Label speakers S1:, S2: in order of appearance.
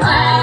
S1: Bye.